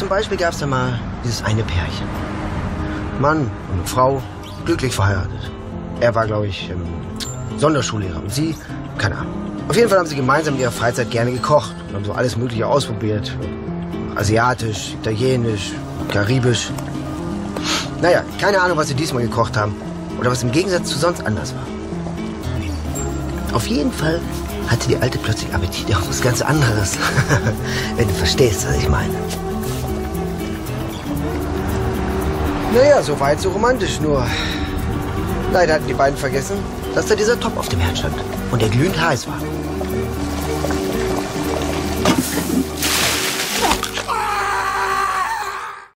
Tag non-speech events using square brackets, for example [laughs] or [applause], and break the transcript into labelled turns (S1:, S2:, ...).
S1: zum Beispiel gab es da mal dieses eine Pärchen. Mann und eine Frau, glücklich verheiratet. Er war, glaube ich, ähm, Sonderschullehrer und sie, keine Ahnung. Auf jeden Fall haben sie gemeinsam in ihrer Freizeit gerne gekocht und haben so alles Mögliche ausprobiert. Asiatisch, Italienisch, Karibisch. Naja, keine Ahnung, was sie diesmal gekocht haben oder was im Gegensatz zu sonst anders war. Auf jeden Fall hatte die Alte plötzlich Appetit auf was ganz anderes. [laughs] Wenn du verstehst, was ich meine. Naja, so weit, so romantisch nur. Leider hatten die beiden vergessen, dass da dieser Topf auf dem Herd stand und der glühend heiß war.